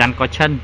rắn có chân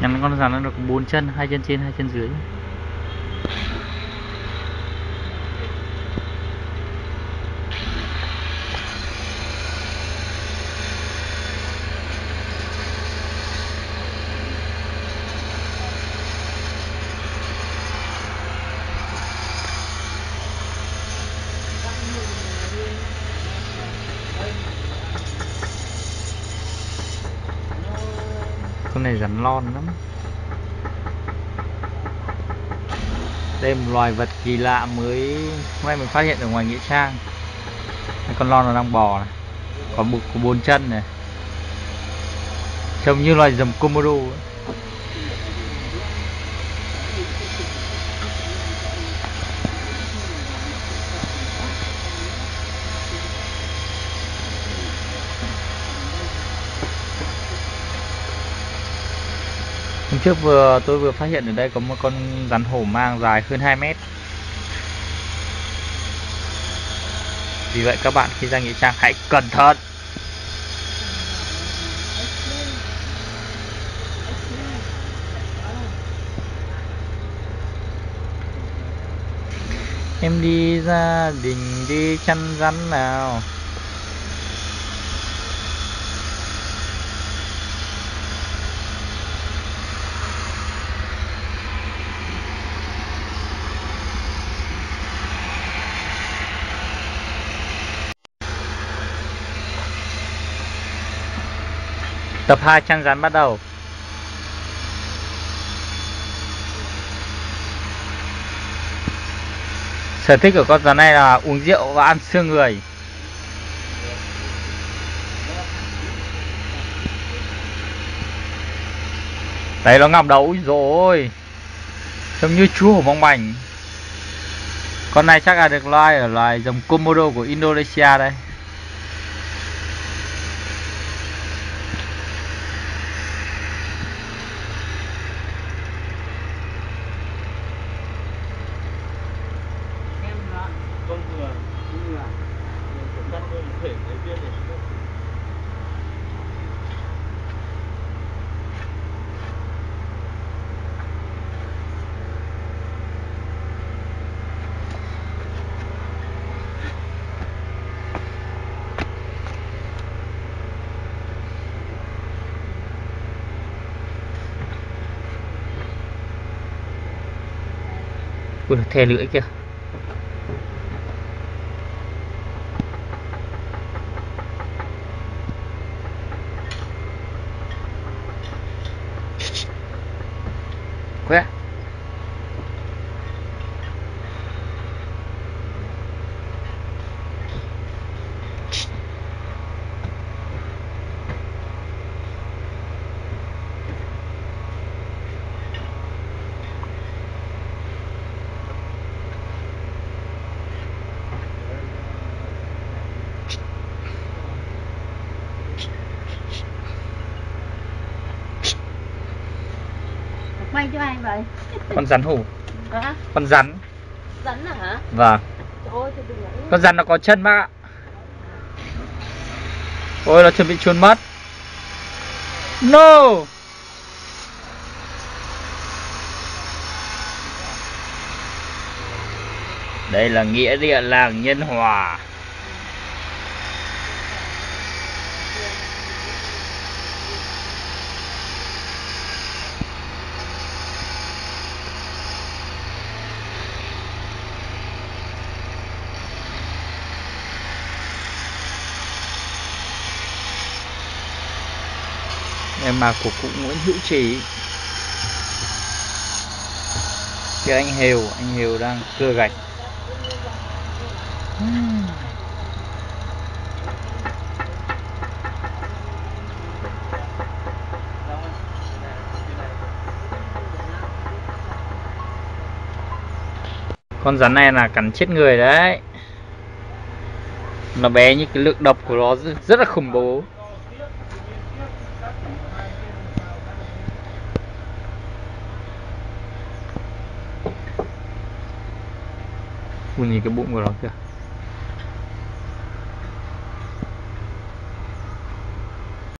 đều con rắn nó được bốn chân hai chân trên hai chân dưới. Con này rắn lon lắm. Đây một loài vật kỳ lạ mới hôm nay mình phát hiện ở ngoài nghĩa trang. Đây, con lon nó đang bò này có bụng có bốn chân này. Trông như loài rồng komodo ấy. Hôm trước vừa, tôi vừa phát hiện ở đây có một con rắn hổ mang dài hơn 2 mét. Vì vậy các bạn khi ra nghĩa trang hãy cẩn thận. Em đi gia đình đi chăn rắn nào. Tập 2 chăn rắn bắt đầu. Sở thích của con rắn này là uống rượu và ăn xương người. Đấy nó ngọc đầu, rồi Trông như chú hổ mong mảnh Con này chắc là được loài ở loài dòng Komodo của Indonesia đây Ui, thè lưỡi kìa. Quay cho ai vậy? Con rắn hổ Hả? Con rắn Rắn à hả? Vâng Ôi. Con rắn nó có chân bác ạ Ôi nó chuẩn bị trốn mất No Đây là nghĩa địa làng Nhân Hòa Em mà của cụ Nguyễn Hữu trì, kia anh Hiếu anh Hiếu đang cưa gạch. Con rắn này là cắn chết người đấy. Nó bé như cái lượng độc của nó rất là khủng bố. Ui nhìn cái bụng của nó kìa.